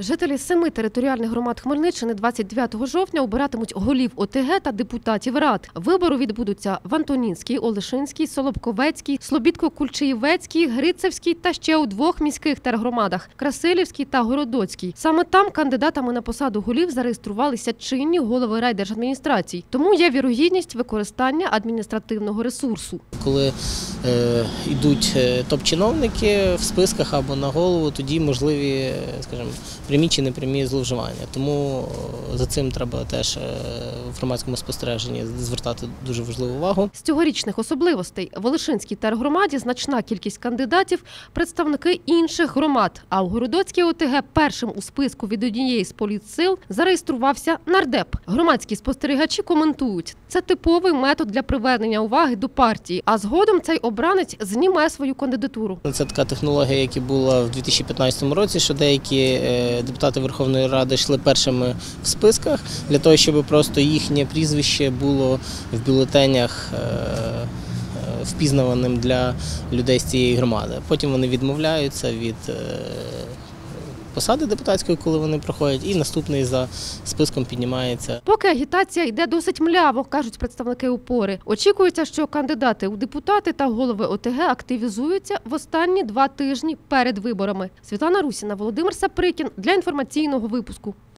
Жителі семи територіальних громад Хмельниччини 29 жовтня обиратимуть голів ОТГ та депутатів рад. Вибори відбудуться в Антонінській, Олешинській, Солобковецькій, Слобідко-Кульчиєвецькій, Грицевській та ще у двох міських тергромадах Красилівській та Городоцькій. Саме там кандидатами на посаду голів зареєструвалися чинні голови райдержадміністрацій. Тому є вірогідність використання адміністративного ресурсу. Коли е, йдуть е, топ-чиновники в списках або на голову, тоді можливі, е, скажімо, прямі чи непрямі зловживання. Тому е, за цим треба теж е, в громадському спостереженні звертати дуже важливу увагу. З цьогорічних особливостей в Олешинській тергромаді значна кількість кандидатів – представники інших громад. А у Городоцькій ОТГ першим у списку від однієї з політсил зареєструвався нардеп. Громадські спостерігачі коментують – це типовий метод для привернення уваги до партії. А згодом цей обранець зніме свою кандидатуру. Це така технологія, яка була в 2015 році, що деякі е, депутати Верховної Ради йшли першими в списках для того, щоб просто їхнє прізвище було в бюлетенях. е, е, Впізнаваним для людей з цієї громади. Потім вони відмовляються від е, посади депутатської, коли вони проходять, і наступний за списком піднімається Поки агітація йде досить мляво, кажуть представники опори. Очікується, що кандидати у депутати та голови ОТГ активізуються в останні два тижні перед виборами. Світлана Русіна, Володимир Саприкін для інформаційного випуску.